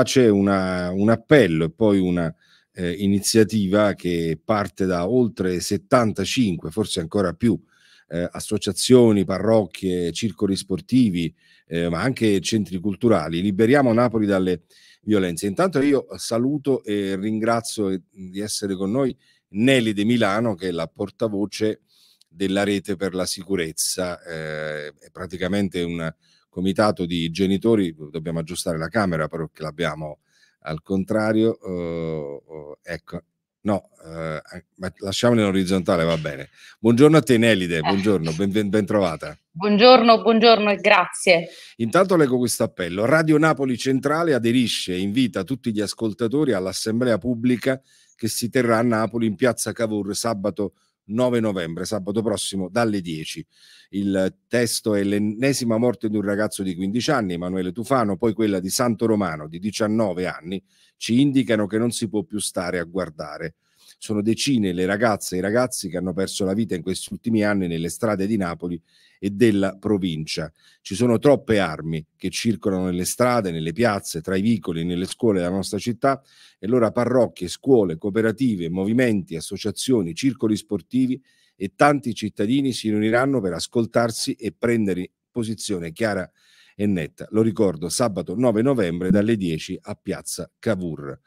c'è una, un appello e poi una eh, iniziativa che parte da oltre 75, forse ancora più, eh, associazioni, parrocchie, circoli sportivi, eh, ma anche centri culturali. Liberiamo Napoli dalle violenze. Intanto io saluto e ringrazio di essere con noi Nelly De Milano, che è la portavoce della rete per la sicurezza, eh, è praticamente un comitato di genitori, dobbiamo aggiustare la camera però che l'abbiamo al contrario, uh, ecco, no, uh, lasciamolo in orizzontale, va bene. Buongiorno a te Nelide, buongiorno, ben, ben, ben trovata. Buongiorno, buongiorno e grazie. Intanto leggo questo appello. Radio Napoli Centrale aderisce e invita tutti gli ascoltatori all'assemblea pubblica che si terrà a Napoli in piazza Cavour sabato 9 novembre, sabato prossimo, dalle 10. Il testo è l'ennesima morte di un ragazzo di 15 anni, Emanuele Tufano, poi quella di Santo Romano di 19 anni, ci indicano che non si può più stare a guardare. Sono decine le ragazze e i ragazzi che hanno perso la vita in questi ultimi anni nelle strade di Napoli e della provincia. Ci sono troppe armi che circolano nelle strade, nelle piazze, tra i vicoli, nelle scuole della nostra città e allora parrocchie, scuole, cooperative, movimenti, associazioni, circoli sportivi e tanti cittadini si riuniranno per ascoltarsi e prendere posizione chiara e netta. Lo ricordo, sabato 9 novembre dalle 10 a Piazza Cavour.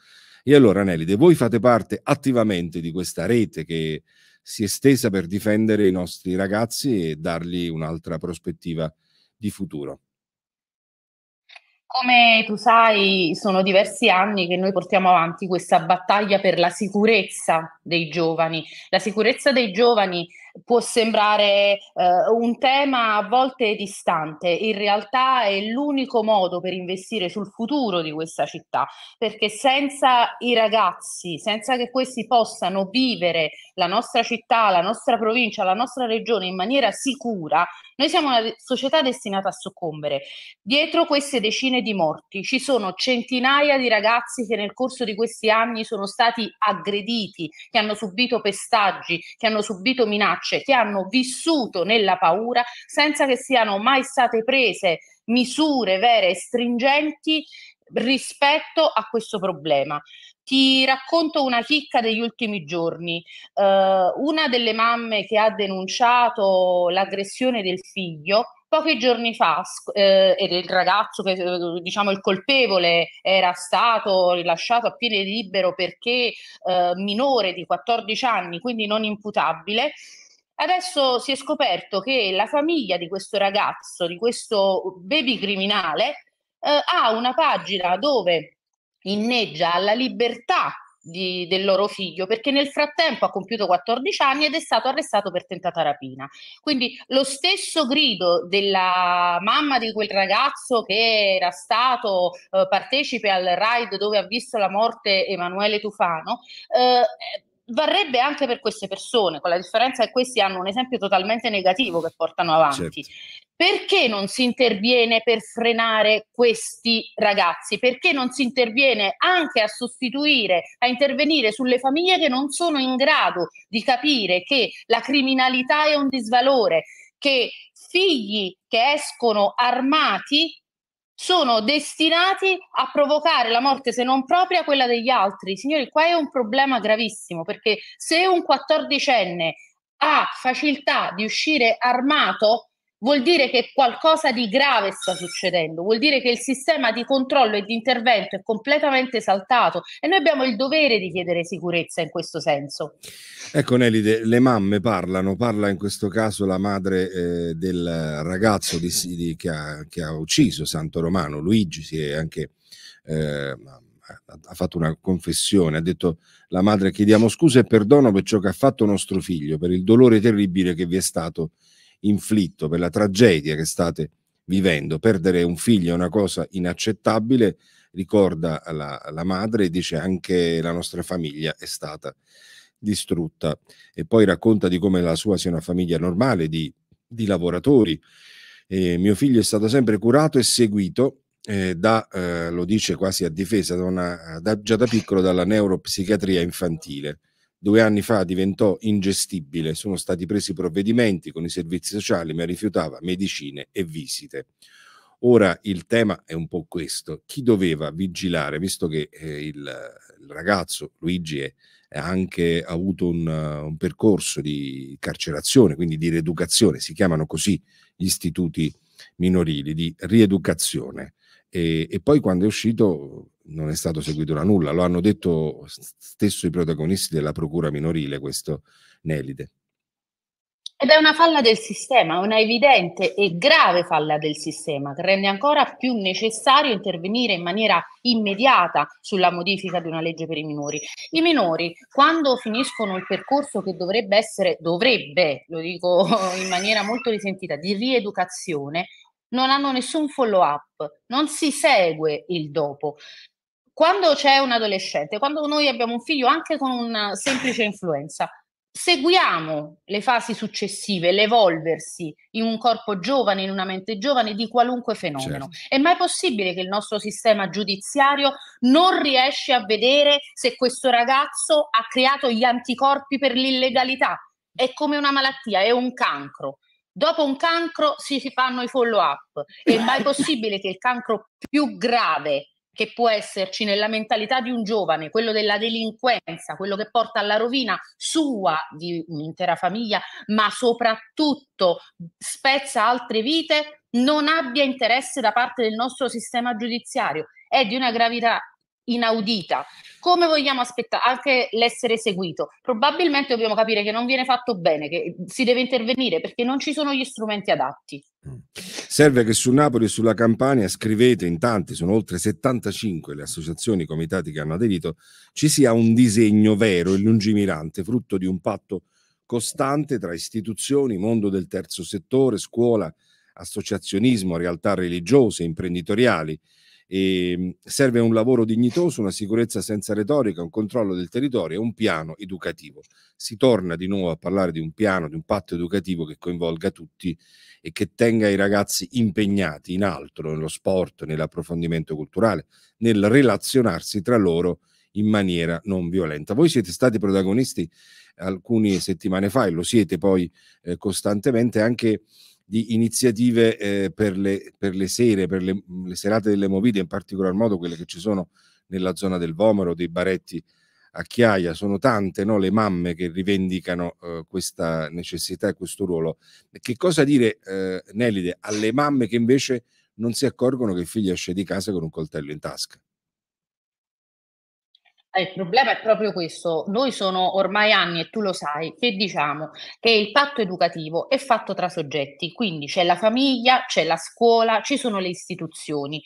E allora, Nelide, voi fate parte attivamente di questa rete che si è stesa per difendere i nostri ragazzi e dargli un'altra prospettiva di futuro. Come tu sai, sono diversi anni che noi portiamo avanti questa battaglia per la sicurezza dei giovani. La sicurezza dei giovani può sembrare uh, un tema a volte distante, in realtà è l'unico modo per investire sul futuro di questa città, perché senza i ragazzi, senza che questi possano vivere la nostra città, la nostra provincia, la nostra regione in maniera sicura, noi siamo una società destinata a soccombere. Dietro queste decine di morti ci sono centinaia di ragazzi che nel corso di questi anni sono stati aggrediti, che hanno subito pestaggi, che hanno subito minacce, che hanno vissuto nella paura senza che siano mai state prese misure vere e stringenti rispetto a questo problema. Ti racconto una chicca degli ultimi giorni. Uh, una delle mamme che ha denunciato l'aggressione del figlio pochi giorni fa eh, il ragazzo che diciamo il colpevole era stato rilasciato a piede libero perché eh, minore di 14 anni, quindi non imputabile. Adesso si è scoperto che la famiglia di questo ragazzo, di questo baby criminale, eh, ha una pagina dove inneggia alla libertà di, del loro figlio perché nel frattempo ha compiuto 14 anni ed è stato arrestato per tentata rapina. Quindi lo stesso grido della mamma di quel ragazzo che era stato eh, partecipe al raid dove ha visto la morte Emanuele Tufano eh, varrebbe anche per queste persone, con la differenza che questi hanno un esempio totalmente negativo che portano avanti. Certo. Perché non si interviene per frenare questi ragazzi? Perché non si interviene anche a sostituire, a intervenire sulle famiglie che non sono in grado di capire che la criminalità è un disvalore, che figli che escono armati sono destinati a provocare la morte, se non propria quella degli altri. Signori, qua è un problema gravissimo perché se un quattordicenne ha facilità di uscire armato, vuol dire che qualcosa di grave sta succedendo, vuol dire che il sistema di controllo e di intervento è completamente saltato e noi abbiamo il dovere di chiedere sicurezza in questo senso. Ecco Nelly, le mamme parlano, parla in questo caso la madre eh, del ragazzo di, di, che, ha, che, ha, ucciso Santo Romano, Luigi, si è anche... Eh, ha fatto una confessione, ha detto la madre chiediamo scusa e perdono per ciò che ha fatto nostro figlio, per il dolore terribile che vi è stato inflitto, per la tragedia che state vivendo. Perdere un figlio è una cosa inaccettabile, ricorda la, la madre e dice anche la nostra famiglia è stata distrutta. E poi racconta di come la sua sia una famiglia normale, di, di lavoratori. E mio figlio è stato sempre curato e seguito eh, da, eh, lo dice quasi a difesa, da una, da, già da piccolo dalla neuropsichiatria infantile due anni fa diventò ingestibile, sono stati presi provvedimenti con i servizi sociali, ma rifiutava medicine e visite. Ora il tema è un po' questo, chi doveva vigilare, visto che eh, il, il, ragazzo Luigi è anche avuto un, un, percorso di carcerazione, quindi di rieducazione, si chiamano così gli istituti minorili, di rieducazione. E, e poi quando è uscito non è stato seguito da nulla, lo hanno detto stesso i protagonisti della procura minorile, questo Nelide. Ed è una falla del sistema, una evidente e grave falla del sistema che rende ancora più necessario intervenire in maniera immediata sulla modifica di una legge per i minori. I minori, quando finiscono il percorso che dovrebbe essere, dovrebbe, lo dico in maniera molto risentita, di rieducazione, non hanno nessun follow up, non si segue il dopo quando c'è un adolescente, quando noi abbiamo un figlio anche con una semplice influenza, seguiamo le fasi successive, l'evolversi in un corpo giovane, in una mente giovane di qualunque fenomeno. Certo. È mai possibile che il nostro sistema giudiziario non riesce a vedere se questo ragazzo ha creato gli anticorpi per l'illegalità? È come una malattia, è un cancro. Dopo un cancro si fanno i follow up. È mai possibile che il cancro più grave che può esserci nella mentalità di un giovane, quello della delinquenza, quello che porta alla rovina sua, di un'intera famiglia, ma soprattutto spezza altre vite, non abbia interesse da parte del nostro sistema giudiziario. È di una gravità inaudita. Come vogliamo aspettare anche l'essere seguito? Probabilmente dobbiamo capire che non viene fatto bene, che si deve intervenire perché non ci sono gli strumenti adatti. Serve che su Napoli e sulla Campania scrivete in tanti, sono oltre 75 le associazioni, i comitati che hanno aderito, ci sia un disegno vero e lungimirante, frutto di un patto costante tra istituzioni, mondo del terzo settore, scuola, associazionismo, realtà religiose, imprenditoriali, e ehm, serve un lavoro dignitoso, una sicurezza senza retorica, un controllo del territorio e un piano educativo. Si torna di nuovo a parlare di un piano, di un patto educativo che coinvolga tutti e che tenga i ragazzi impegnati in altro, nello sport, nell'approfondimento culturale, nel relazionarsi tra loro in maniera non violenta. Voi siete stati protagonisti alcune settimane fa e lo siete poi eh, costantemente anche di iniziative eh, per, le, per, le, sere, per le, le, serate delle movide, in particolar modo quelle che ci sono nella zona del Vomero, dei baretti a Chiaia, sono tante no, le mamme che rivendicano eh, questa necessità e questo ruolo. Che cosa dire, eh, Nelide, alle mamme che invece non si accorgono che il figlio esce di casa con un coltello in tasca? Eh, il problema è proprio questo. Noi sono ormai anni, e tu lo sai, che diciamo che il patto educativo è fatto tra soggetti, quindi c'è la famiglia, c'è la scuola, ci sono le istituzioni.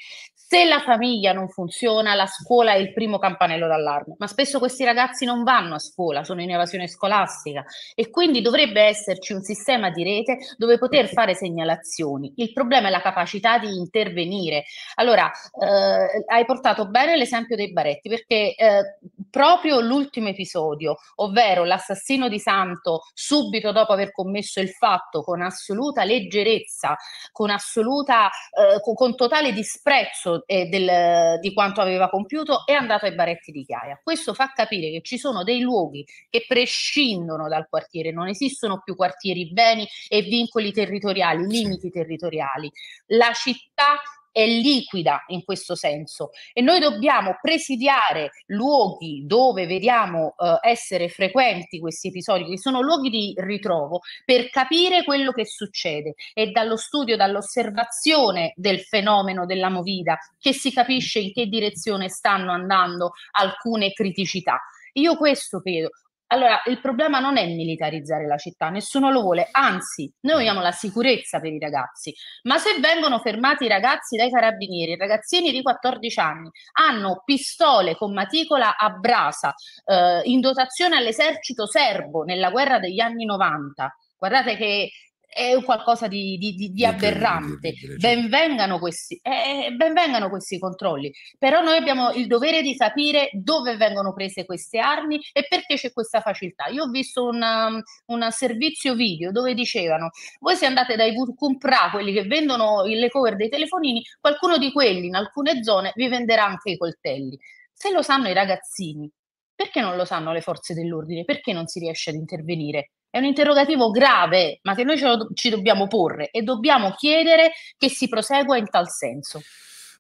Se la famiglia non funziona, la scuola è il primo campanello d'allarme, ma spesso questi ragazzi non vanno a scuola, sono in evasione scolastica e quindi dovrebbe esserci un sistema di rete dove poter fare segnalazioni. Il problema è la capacità di intervenire. Allora, eh, hai portato bene l'esempio dei baretti perché eh, proprio l'ultimo episodio, ovvero l'assassino di Santo subito dopo aver commesso il fatto con assoluta leggerezza, con assoluta, eh, con, con totale disprezzo eh, del, di quanto aveva compiuto, è andato ai baretti di Chiaia. Questo fa capire che ci sono dei luoghi che prescindono dal quartiere, non esistono più quartieri beni e vincoli territoriali, limiti territoriali. La città è liquida in questo senso e noi dobbiamo presidiare luoghi dove vediamo eh, essere frequenti questi episodi, che sono luoghi di ritrovo, per capire quello che succede e dallo studio, dall'osservazione del fenomeno della movida che si capisce in che direzione stanno andando alcune criticità. Io questo credo. Allora, il problema non è militarizzare la città, nessuno lo vuole, anzi, noi vogliamo la sicurezza per i ragazzi, ma se vengono fermati i ragazzi dai carabinieri, ragazzini di 14 anni hanno pistole con maticola a brasa eh, in dotazione all'esercito serbo nella guerra degli anni 90, guardate che è qualcosa di, di, di, di aberrante. Benvengano questi, eh, benvengano questi controlli, però noi abbiamo il dovere di capire dove vengono prese queste armi e perché c'è questa facilità. Io ho visto un, un servizio video dove dicevano: voi se andate dai Cumpra, quelli che vendono le cover dei telefonini, qualcuno di quelli in alcune zone vi venderà anche i coltelli. Se lo sanno i ragazzini, perché non lo sanno le forze dell'ordine? Perché non si riesce ad intervenire? È un interrogativo grave, ma che noi ci dobbiamo porre e dobbiamo chiedere che si prosegua in tal senso.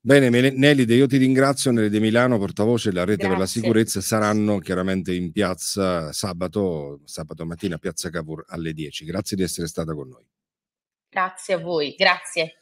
Bene, Nelide, io ti ringrazio. Nelide Milano, portavoce della Rete Grazie. per la Sicurezza, saranno chiaramente in piazza sabato, sabato mattina a Piazza Cavour alle 10. Grazie di essere stata con noi. Grazie a voi, grazie.